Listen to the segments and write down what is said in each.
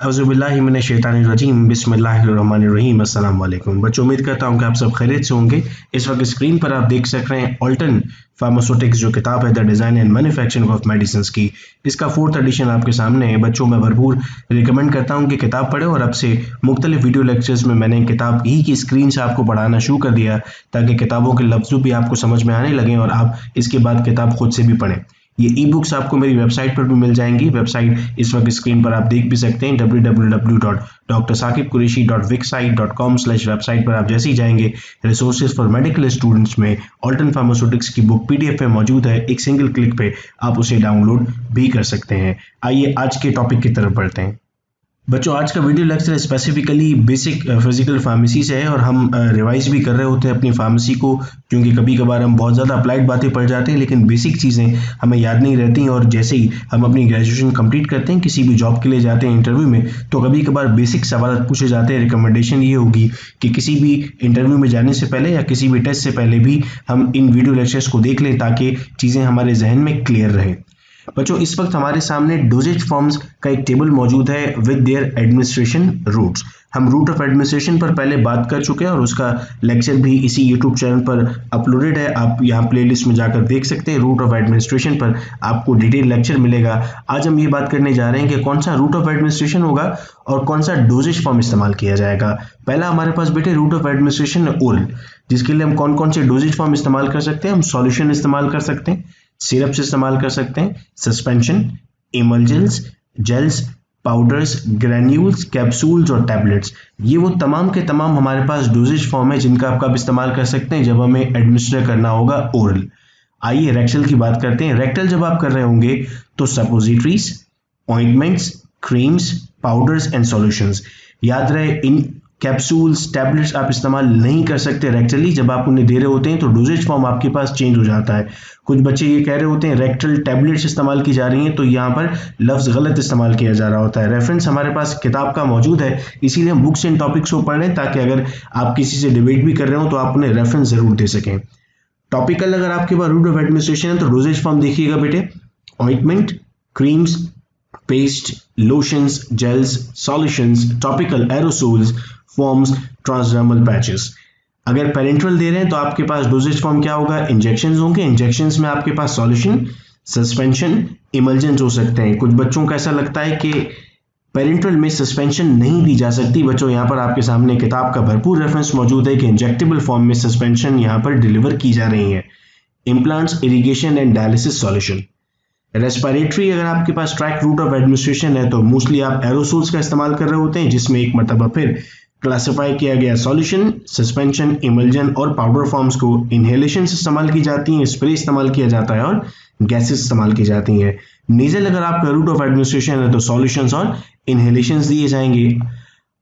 अज़बिल्लिमिनशैतानिर्रजीम बिस्मिल्लाहिर्रहमानिर्रहीम अस्सलाम वालेकुम बच्चों, उम्मीद करता हूँ कि आप सब खैरियत से होंगे। इस वक्त स्क्रीन पर आप देख सक रहे हैं ऑल्टन फार्मास्यूटिक्स जो किताब है the design and manufacturing of medicine की। इसका फोर्थ एडिशन आपके सामने है। बच्चों, में भरपूर रिकमेंड करता हूँ कि किताब पढ़े और अब से मुख्तलिफ़ वीडियो लेक्चर्स में मैंने किताब ही की स्क्रीन से आपको पढ़ाना शुरू कर दिया ताकि किताबों के लफ्ज़ भी आपको समझ में आने लगे और आप इसके बाद किताब खुद से भी पढ़ें। ये ई बुक्स आपको मेरी वेबसाइट पर भी मिल जाएँगी। वेबसाइट इस वक्त स्क्रीन पर आप देख भी सकते हैं। W W W dot doctor Saqib Qureshi dot wixsite dot com slash website पर आप जैसे ही जाएँगे रिसोर्सेज फॉर मेडिकल स्टूडेंट्स में ऑल्टन फार्मास्यूटिक्स की बुक पी डी एफ़ में मौजूद है। एक सिंगल क्लिक पे आप उसे डाउनलोड भी कर सकते हैं। आइए आज के टॉपिक की तरफ़ बढ़ते हैं। बच्चों आज का video lecture specifically basic physical pharmacy से है और हम रिवाइज uh, भी कर रहे होते हैं अपनी फार्मेसी को क्योंकि कभी कभार हम बहुत ज़्यादा अप्लाइड बातें पढ़ जाते हैं लेकिन बेसिक चीज़ें हमें याद नहीं रहती और जैसे ही हम अपनी ग्रेजुएशन कंप्लीट करते हैं किसी भी जॉब के लिए जाते हैं इंटरव्यू में तो कभी कभार बेसिक सवाल पूछे जाते हैं रिकमेंडेशन ये होगी कि किसी भी इंटरव्यू में जाने से पहले या किसी भी टेस्ट से पहले भी हम इन वीडियो लेक्चर्स को देख लें ताकि चीज़ें हमारे जहन में क्लियर रहें। बच्चों, इस वक्त हमारे सामने डोजेज फॉर्म्स का एक टेबल मौजूद है विद देयर एडमिनिस्ट्रेशन रूट्स हम रूट ऑफ़ एडमिनिस्ट्रेशन पर पहले बात कर चुके हैं और उसका लेक्चर भी इसी यूट्यूब चैनल पर अपलोडेड है। आप यहाँ प्लेलिस्ट में जाकर देख सकते हैं रूट ऑफ़ एडमिनिस्ट्रेशन पर आपको डिटेल लेक्चर मिलेगा। आज हम ये बात करने जा रहे हैं कि कौन सा रूट ऑफ़ एडमिनिस्ट्रेशन होगा और कौन सा डोजेज फॉर्म इस्तेमाल किया जाएगा। पहला हमारे पास बेटे रूट ऑफ़ एडमिनिस्ट्रेशन ओरल जिसके लिए हम कौन कौन से डोजेज फॉर्म इस्तेमाल कर सकते हैं, हम सॉल्यूशन इस्तेमाल कर सकते हैं। सिरप्स इस्तेमाल कर सकते हैं suspension emulsions gels powders granules capsules और टैबलेट्स ये वो तमाम के तमाम हमारे पास डोजेज फॉर्म है जिनका आप कब इस्तेमाल कर सकते हैं जब हमें एडमिनिस्टर करना होगा ओरल आइए रेक्टल की बात करते हैं। रेक्टल जब आप कर रहे होंगे तो suppositories ointments creams powders and solutions याद रहे, इन कैप्सूल्स टैबलेट्स आप इस्तेमाल नहीं कर सकते रेक्टली जब आप उन्हें दे रहे होते हैं तो डोजेज फॉर्म आपके पास चेंज हो जाता है। कुछ बच्चे ये कह रहे होते हैं रेक्टल टैबलेट्स इस्तेमाल की जा रही हैं तो यहाँ पर लफ्ज़ गलत इस्तेमाल किया जा रहा होता है। रेफरेंस हमारे पास किताब का मौजूद है, इसीलिए हम बुक्स एंड टॉपिक्स को पढ़ रहे हैं, ताकि अगर आप किसी से डिबेट भी कर रहे हो तो आप उन्हें रेफरेंस ज़रूर दे सकें। टॉपिकल अगर आपके पास रूट ऑफ़ एडमिनिस्ट्रेशन है तो डोजेज फॉर्म देखिएगा बेटे। Ointment creams paste lotions gels solutions topical aerosols forms transdermal patches अगर पेरेंट्रल दे रहे हैं तो आपके पास डोजेज फॉर्म क्या होगा? इंजेक्शन होंगे। इंजेक्शन में आपके पास सॉल्यूशन सस्पेंशन इमरजेंस हो सकते हैं। कुछ बच्चों को ऐसा लगता है कि पेरेंट्रल में सस्पेंशन नहीं दी जा सकती। बच्चों, यहाँ पर आपके सामने किताब का भरपूर रेफरेंस मौजूद है कि इंजेक्टेबल फॉर्म में सस्पेंशन यहाँ पर डिलीवर की जा रही है। Implants irrigation and dialysis solution respiratory अगर आपके पास ट्रैक रूट ऑफ़ एडमिनिस्ट्रेशन है तो मोस्टली आप एरोसोल्स का इस्तेमाल कर रहे होते हैं, जिसमें एक मरतबा फिर क्लासिफाई किया गया सॉल्यूशन, सस्पेंशन, इमल्जन और पाउडर फॉर्म्स को इनहेलेशन इस्तेमाल की जाती हैं, स्प्रे इस्तेमाल किया जाता है और गैसेस इस्तेमाल की जाती हैं। नीजल अगर आपका रूट ऑफ़ एडमिनिस्ट्रेशन है तो सॉल्यूशंस और इनहेलेशन दिए जाएँगे।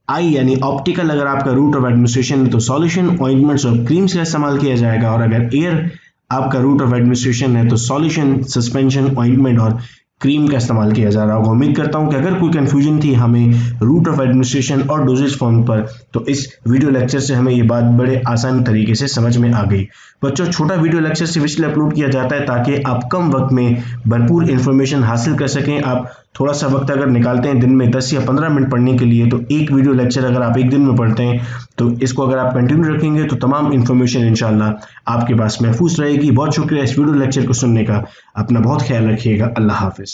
आई यानी ऑप्टिकल अगर आपका रूट ऑफ़ एडमिनिस्ट्रेशन है तो सॉल्यूशन, ऑइंटमेंट्स और क्रीम्स का इस्तेमाल किया जाएगा और अगर एयर आपका रूट ऑफ़ एडमिनिस्ट्रेशन है तो सॉल्यूशन, सस्पेंशन, ऑइंटमेंट और क्रीम का इस्तेमाल किया जा रहा होगा। उम्मीद करता हूँ कि अगर कोई कंफ्यूजन थी हमें रूट ऑफ़ एडमिनिस्ट्रेशन और डोजेज फॉर्म पर तो इस वीडियो लेक्चर से हमें ये बात बड़े आसान तरीके से समझ में आ गई। बच्चों, छोटा वीडियो लेक्चर से इसलिए अपलोड किया जाता है ताकि आप कम वक्त में भरपूर इंफॉर्मेशन हासिल कर सकें। आप थोड़ा सा वक्त अगर निकालते हैं दिन में 10 या 15 मिनट पढ़ने के लिए तो एक वीडियो लेक्चर अगर आप एक दिन में पढ़ते हैं तो इसको अगर आप कंटिन्यू रखेंगे तो तमाम इन्फॉर्मेशन इंशाल्लाह आपके पास महफूज रहेगी। बहुत शुक्रिया इस वीडियो लेक्चर को सुनने का। अपना बहुत ख्याल रखिएगा। अल्लाह हाफिज़।